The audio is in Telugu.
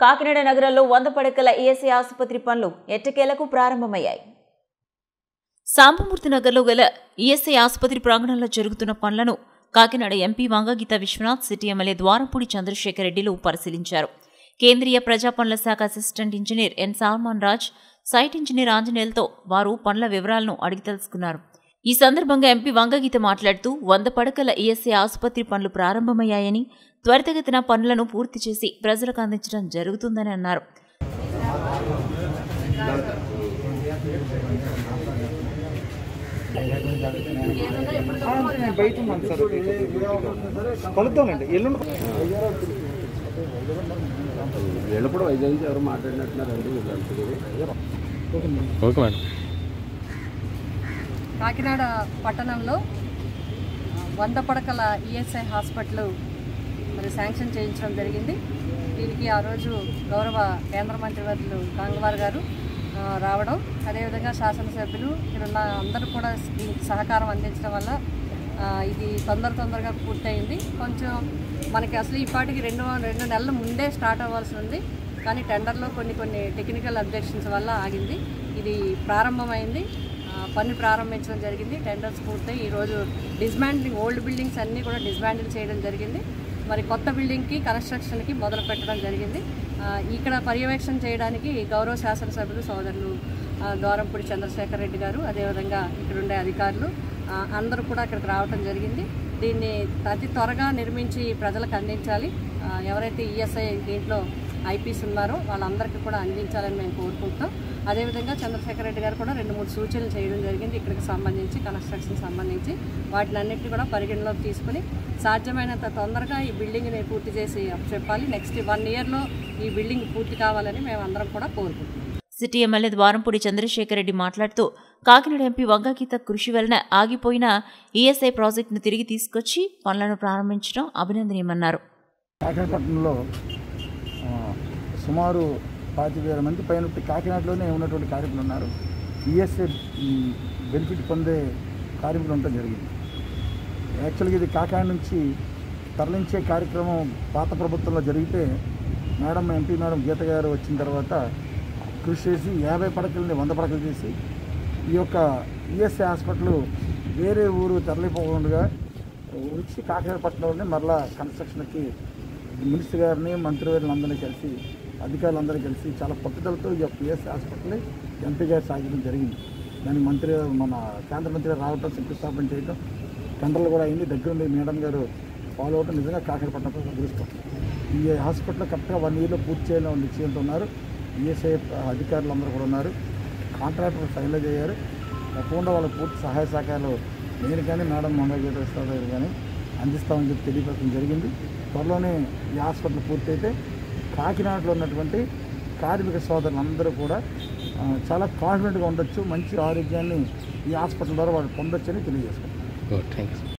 కాకినాడ నగరంలో వంద పడకల ఈఎస్ఐ ఆసుపత్రి పనులు ఎట్టకేలకు ప్రారంభమయ్యాయి. సాంబమూర్తి నగర్లో గల ఈఎస్ఐ ఆసుపత్రి ప్రాంగణంలో జరుగుతున్న పనులను Kakinada MP Vanga Geetha Viswanath city MLA Dwarampudi Chandrasekhar రెడ్డిలు పరిశీలించారు. కేంద్రీయ ప్రజా పనుల శాఖ assistant engineer N Solomon Raj site engineer ఆంజనేయులతో వారు పనుల వివరాలను అడిగి తెలుసుకున్నారు. ఈ సందర్భంగా ఎంపీ వంగగీత మాట్లాడుతూ వంద పడకల ఈఎస్ఐ ఆసుపత్రి పనులు ప్రారంభమయ్యాయని త్వరితగతిన పనులను పూర్తి చేసి ప్రజలకు అందించడం జరుగుతుందని అన్నారు వీళ్ళు కూడా వైజాగ్ ఎవరు మాట్లాడినట్టున్నారండి. ఓకే మేడం కాకినాడ పట్టణంలో వంద పడకల ఈఎస్ఐ హాస్పిటల్ మరి శాంక్షన్ చేయించడం జరిగింది. దీనికి ఆ రోజు గౌరవ కేంద్ర మంత్రివర్యులు గంగవార్ గారు రావడం. అదేవిధంగా శాసనసభ్యులు ఇక్కడ ఉన్న అందరూ కూడా దీనికి సహకారం అందించడం వల్ల ఇది తొందర తొందరగా పూర్తయింది. కొంచెం మనకి అసలు ఈ పాటికి రెండు రెండు నెలల ముందే స్టార్ట్ అవ్వాల్సి ఉంది. కానీ టెండర్లో కొన్ని కొన్ని టెక్నికల్ అబ్జెక్షన్స్ వల్ల ఆగింది. ఇది ప్రారంభమైంది. పని ప్రారంభించడం జరిగింది. టెండర్స్ పూర్తయి. ఈరోజు డిస్మాండ్లింగ్ ఓల్డ్ బిల్డింగ్స్ అన్నీ కూడా డిస్మాండిల్ చేయడం జరిగింది. మరి కొత్త బిల్డింగ్కి కన్స్ట్రక్షన్కి మొదలు పెట్టడం జరిగింది. ఇక్కడ పర్యవేక్షణ చేయడానికి గౌరవ శాసనసభ్యులు సోదరులు దోరంపూడి చంద్రశేఖర్ రెడ్డి గారు అదేవిధంగా ఇక్కడ ఉండే అధికారులు అందరూ కూడా ఇక్కడికి రావడం జరిగింది. దీన్ని అతి త్వరగా నిర్మించి ప్రజలకు అందించాలి. ఎవరైతే ఈఎస్ఐ దీంట్లో ఐపీస్ ఉన్నారో. వాళ్ళందరికీ కూడా అందించాలని మేము కోరుకుంటున్నాం. అదేవిధంగా చంద్రశేఖర్ రెడ్డి గారు కూడా రెండు మూడు సూచనలు చేయడం జరిగింది. ఇక్కడికి సంబంధించి కన్స్ట్రక్షన్ సంబంధించి వాటిని అన్నింటినీ కూడా పరిగణలోకి తీసుకుని సాధ్యమైనంత తొందరగా ఈ బిల్డింగ్ని పూర్తి చేసి చెప్పాలి. నెక్స్ట్ వన్ ఇయర్లో ఈ బిల్డింగ్ పూర్తి కావాలని మేము అందరం కూడా కోరుకుంటున్నాం. సిటీ ఎమ్మెల్యే ద్వారంపూడి చంద్రశేఖర్ రెడ్డి మాట్లాడుతూ కాకినాడ ఎంపీ వంగగీత కృషి వలన ఆగిపోయిన ఈఎస్ఐ ప్రాజెక్టును తిరిగి తీసుకొచ్చి పనులను ప్రారంభించడం అభినందనీయమన్నారు. సుమారు పాతి వేల మంది పైన కాకినాడలోనే ఉన్నటువంటి కార్మికులు ఉన్నారు. ఈఎస్ఏ బెనిఫిట్ పొందే కార్మికులు ఉండటం జరిగింది. యాక్చువల్గా ఇది కాకినాడ నుంచి తరలించే కార్యక్రమం పాత ప్రభుత్వంలో జరిగితే మేడం ఎంపీ మేడం గీత గారు వచ్చిన తర్వాత కృషి చేసి యాభై పడకల్ని వంద పడకలు చేసి ఈ యొక్క ఈఎస్ఐ హాస్పిటల్ వేరే ఊరు తరలిపోకుండా వచ్చి కాకినాడ పట్టణంలోనే మరలా కన్స్ట్రక్షన్కి మినిస్టర్ గారిని మంత్రివర్యులందరినీ కలిసి అధికారులందరూ కలిసి చాలా పట్టుదలతో ఈ యొక్క పిఎస్ హాస్పిటల్ని ఎంపీ గారు సాగించడం జరిగింది. దాని మంత్రి మన కేంద్ర మంత్రి రావటం శంకుస్థాపన చేయడం టెండర్లు కూడా అయింది. దగ్గరుండి మేడం గారు ఫాలో అవటం నిజంగా కాకినాడపట్నంతో అదృష్టం. ఈ హాస్పిటల్ కరెక్ట్గా వన్ ఇయర్లో పూర్తి చేయాలని నిశ్చయంతో ఉన్నారు. ఈఎస్ఐ అధికారులు అందరూ కూడా ఉన్నారు. కాంట్రాక్టర్ ఫైనలైజ్ అయ్యారు. తప్పకుండా వాళ్ళకి పూర్తి సహాయ సహకారాలు నేను కానీ మేడం మంగళగీత గారు కానీ అందిస్తామని చెప్పి తెలియపరచడం జరిగింది. త్వరలోనే ఈ హాస్పిటల్ పూర్తయితే కాకినాడలో ఉన్నటువంటి కార్మిక సోదరులందరూ కూడా చాలా కాన్ఫిడెంట్గా ఉండొచ్చు మంచి ఆరోగ్యాన్ని ఈ హాస్పిటల్ ద్వారా వాళ్ళు పొందొచ్చని తెలియజేసుకుంటారు థ్యాంక్ థ్యాంక్స్